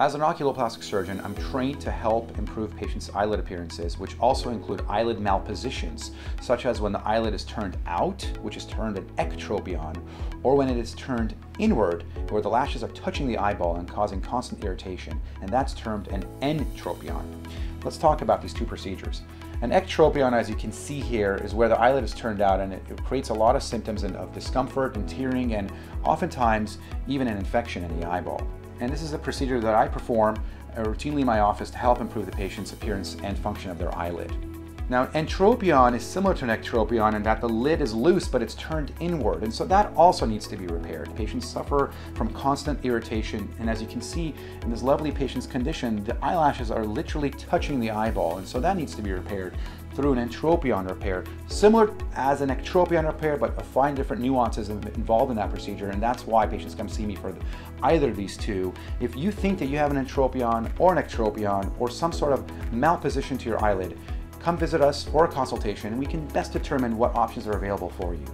As an oculoplastic surgeon, I'm trained to help improve patients' eyelid appearances, which also include eyelid malpositions, such as when the eyelid is turned out, which is termed an ectropion, or when it is turned inward, where the lashes are touching the eyeball and causing constant irritation, and that's termed an entropion. Let's talk about these two procedures. An ectropion, as you can see here, is where the eyelid is turned out and it, creates a lot of symptoms of discomfort and tearing and oftentimes even an infection in the eyeball and this is a procedure that I perform uh, routinely in my office to help improve the patient's appearance and function of their eyelid. Now, an entropion is similar to an ectropion in that the lid is loose, but it's turned inward, and so that also needs to be repaired. Patients suffer from constant irritation, and as you can see in this lovely patient's condition, the eyelashes are literally touching the eyeball, and so that needs to be repaired through an entropion repair, similar as an ectropion repair, but a fine different nuances involved in that procedure, and that's why patients come see me for either of these two. If you think that you have an entropion or an ectropion or some sort of malposition to your eyelid, come visit us for a consultation and we can best determine what options are available for you.